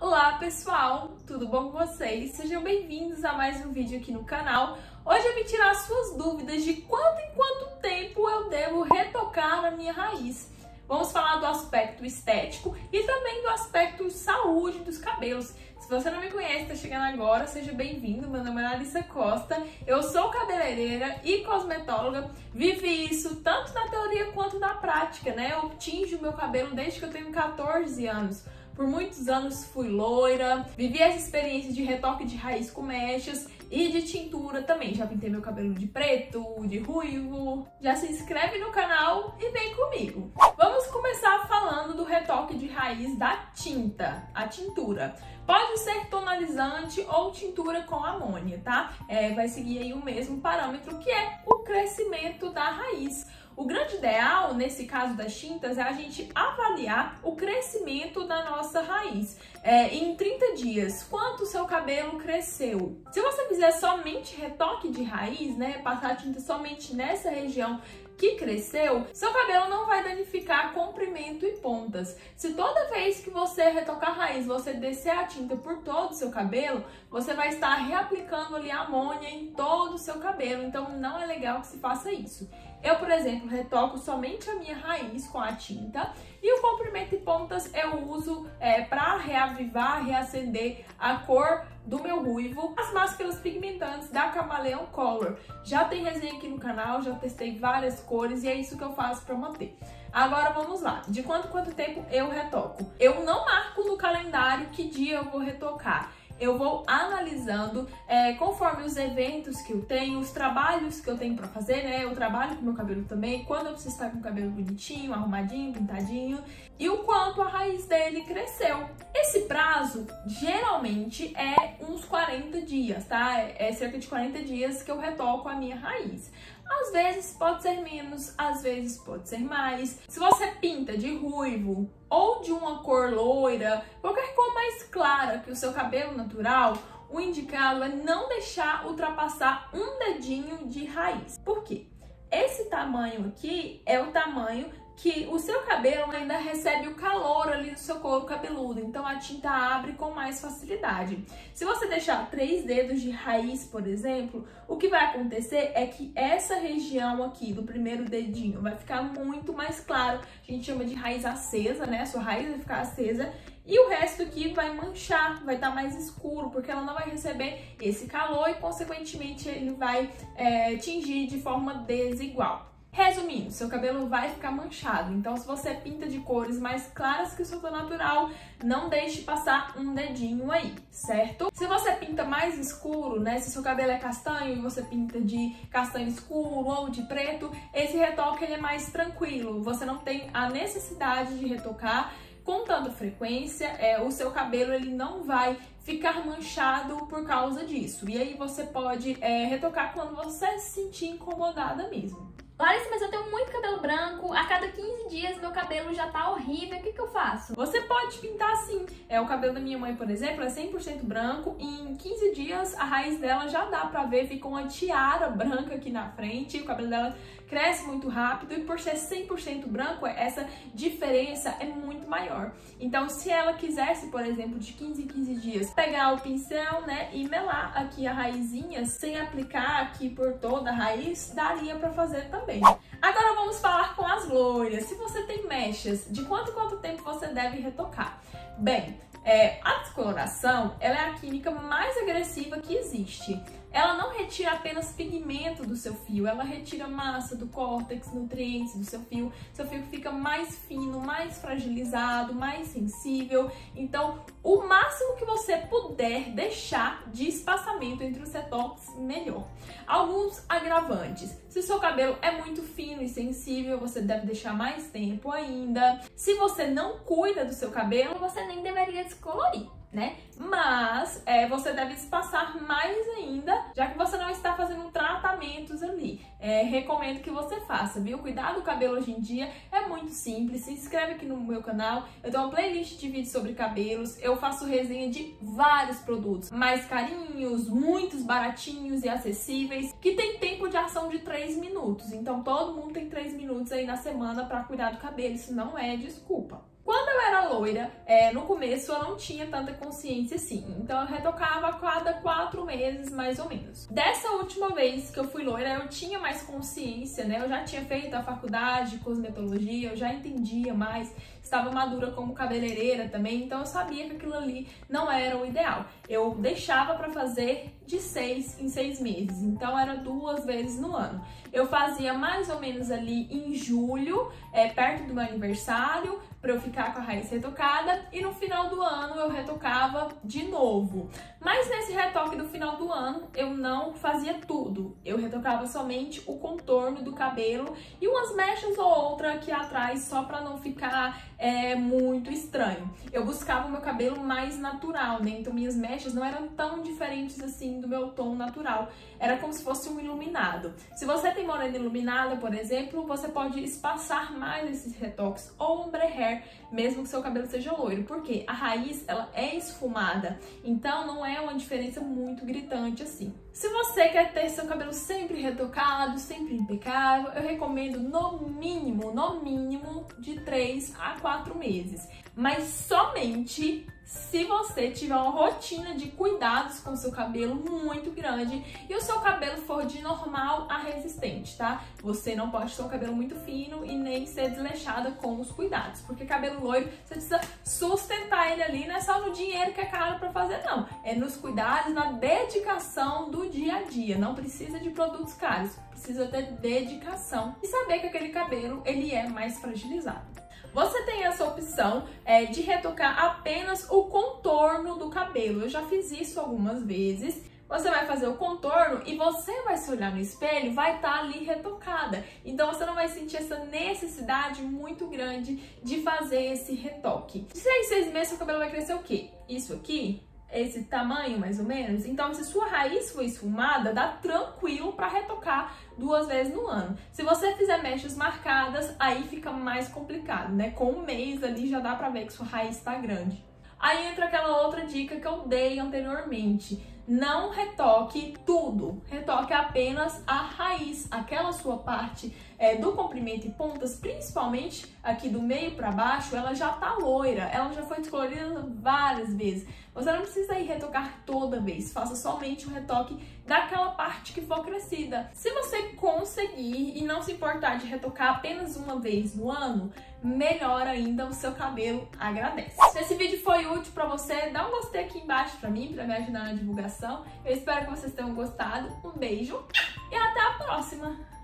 Olá pessoal, tudo bom com vocês? Sejam bem-vindos a mais um vídeo aqui no canal. Hoje eu vim tirar suas dúvidas de quanto em quanto tempo eu devo retocar a minha raiz. Vamos falar do aspecto estético e também do aspecto saúde dos cabelos. Se você não me conhece, está chegando agora, seja bem-vindo. Meu nome é Alissa Costa, eu sou cabeleireira e cosmetóloga. Vivi isso tanto na teoria quanto na prática, né? Eu tinjo meu cabelo desde que eu tenho 14 anos. Por muitos anos fui loira, vivi essa experiência de retoque de raiz com mechas e de tintura também. Já pintei meu cabelo de preto, de ruivo. Já se inscreve no canal e vem comigo. Vamos começar falando do retoque de raiz da tinta, a tintura. Pode ser tonalizante ou tintura com amônia, tá? É, vai seguir aí o mesmo parâmetro que é o crescimento da raiz. O grande ideal, nesse caso das tintas, é a gente avaliar o crescimento da nossa raiz. É, em 30 dias, quanto o seu cabelo cresceu? Se você fizer somente retoque de raiz, né, passar tinta somente nessa região que cresceu, seu cabelo não vai danificar comprimento e pontas. Se toda vez que você retocar a raiz, você descer a tinta por todo o seu cabelo, você vai estar reaplicando ali amônia em todo o seu cabelo, então não é legal que se faça isso. Eu, por exemplo, retoco somente a minha raiz com a tinta e o comprimento e pontas eu uso é, para reavivar, reacender a cor do meu ruivo. As máscaras pigmentantes da Camaleão Color. Já tem resenha aqui no canal, já testei várias cores e é isso que eu faço para manter. Agora vamos lá, de quanto quanto tempo eu retoco? Eu não marco no calendário que dia eu vou retocar eu vou analisando é, conforme os eventos que eu tenho, os trabalhos que eu tenho para fazer, né? Eu trabalho com meu cabelo também, quando eu preciso estar com o cabelo bonitinho, arrumadinho, pintadinho, e o quanto a raiz dele cresceu. Prazo geralmente é uns 40 dias, tá? É cerca de 40 dias que eu retoco a minha raiz. Às vezes pode ser menos, às vezes pode ser mais. Se você pinta de ruivo ou de uma cor loira, qualquer cor mais clara que o seu cabelo natural, o indicado é não deixar ultrapassar um dedinho de raiz. Por quê? Esse tamanho aqui é o tamanho que o seu cabelo ainda recebe o calor ali do seu couro cabeludo, então a tinta abre com mais facilidade. Se você deixar três dedos de raiz, por exemplo, o que vai acontecer é que essa região aqui do primeiro dedinho vai ficar muito mais claro, a gente chama de raiz acesa, né? A sua raiz vai ficar acesa e o resto aqui vai manchar, vai estar tá mais escuro, porque ela não vai receber esse calor e, consequentemente, ele vai é, tingir de forma desigual. Resumindo, seu cabelo vai ficar manchado, então se você pinta de cores mais claras que o seu tom natural, não deixe passar um dedinho aí, certo? Se você pinta mais escuro, né, se seu cabelo é castanho e você pinta de castanho escuro ou de preto, esse retoque ele é mais tranquilo, você não tem a necessidade de retocar com tanta frequência, é, o seu cabelo ele não vai ficar manchado por causa disso. E aí você pode é, retocar quando você se sentir incomodada mesmo. Larissa, mas eu tenho muito cabelo branco, a cada 15 dias meu cabelo já tá horrível, o que que eu faço? Você pode pintar assim. É, o cabelo da minha mãe, por exemplo, é 100% branco. E em 15 dias a raiz dela já dá pra ver, fica uma tiara branca aqui na frente, o cabelo dela cresce muito rápido. E por ser 100% branco, essa diferença é muito maior. Então, se ela quisesse, por exemplo, de 15 em 15 dias, pegar o pincel, né, e melar aqui a raizinha sem aplicar aqui por toda a raiz, daria pra fazer também. Agora vamos falar com as loiras. Se você tem mechas, de quanto quanto tempo você deve retocar? Bem, é, a descoloração ela é a química mais agressiva que existe. Ela não retira apenas pigmento do seu fio, ela retira massa do córtex, nutrientes do seu fio. Seu fio fica mais fino, mais fragilizado, mais sensível. Então, o máximo que você puder deixar de espaçamento entre os retoques, melhor. Alguns agravantes. Se o seu cabelo é muito fino e sensível, você deve deixar mais tempo ainda. Se você não cuida do seu cabelo, você nem deveria descolorir né? Mas é, você deve espaçar mais ainda, já que você não está fazendo tratamentos ali. É, recomendo que você faça, viu? Cuidar do cabelo hoje em dia é muito simples. Se inscreve aqui no meu canal. Eu tenho uma playlist de vídeos sobre cabelos. Eu faço resenha de vários produtos mais carinhos, muitos baratinhos e acessíveis, que tem tempo de ação de 3 minutos. Então todo mundo tem 3 minutos aí na semana para cuidar do cabelo. Isso não é desculpa. Quando era loira, é, no começo eu não tinha tanta consciência assim, então eu retocava a cada quatro meses, mais ou menos. Dessa última vez que eu fui loira, eu tinha mais consciência, né? Eu já tinha feito a faculdade de cosmetologia, eu já entendia mais, estava madura como cabeleireira também, então eu sabia que aquilo ali não era o ideal. Eu deixava para fazer de seis em seis meses, então era duas vezes no ano. Eu fazia mais ou menos ali em julho, é, perto do meu aniversário, para eu ficar com a raiz retocada e no final do ano eu retocava de novo. Mas nesse retoque do final do ano eu não fazia tudo. Eu retocava somente o contorno do cabelo e umas mechas ou outra aqui atrás só para não ficar é, muito estranho. Eu buscava o meu cabelo mais natural, né? Então minhas mechas não eram tão diferentes assim do meu tom natural. Era como se fosse um iluminado. Se você tem morena iluminada, por exemplo, você pode espaçar mais esses retoques ou ombre hair, mesmo que seu cabelo seja loiro. Porque a raiz, ela é esfumada, então não é uma diferença muito gritante assim. Se você quer ter seu cabelo sempre retocado, sempre impecável, eu recomendo no mínimo, no mínimo, de 3 a 4 meses. Mas somente se você tiver uma rotina de cuidados com seu cabelo muito grande e o seu cabelo for de normal a resistente, tá? Você não pode ter um cabelo muito fino e nem ser desleixada com os cuidados, porque cabelo loiro você precisa sustentar ele ali, não é só no dinheiro que é caro para fazer, não. É nos cuidados, na dedicação do dia a dia. Não precisa de produtos caros, precisa ter dedicação e saber que aquele cabelo ele é mais fragilizado. Você tem essa opção é, de retocar apenas o contorno do cabelo. Eu já fiz isso algumas vezes. Você vai fazer o contorno e você vai se olhar no espelho, vai estar tá ali retocada. Então você não vai sentir essa necessidade muito grande de fazer esse retoque. De seis, seis meses, seu cabelo vai crescer o quê? Isso aqui? Esse tamanho mais ou menos. Então, se sua raiz for esfumada, dá tranquilo para retocar duas vezes no ano. Se você fizer mechas marcadas, aí fica mais complicado, né? Com um mês ali já dá para ver que sua raiz está grande. Aí entra aquela outra dica que eu dei anteriormente. Não retoque tudo, retoque apenas a raiz, aquela sua parte é, do comprimento e pontas, principalmente aqui do meio para baixo, ela já tá loira, ela já foi descolorida várias vezes. Você não precisa ir retocar toda vez, faça somente o retoque daquela parte que for crescida. Se você conseguir e não se importar de retocar apenas uma vez no ano, melhor ainda o seu cabelo agradece. Se esse vídeo foi útil para você, dá um gostei aqui embaixo para mim, para me ajudar na divulgação. Eu espero que vocês tenham gostado. Um beijo e até a próxima!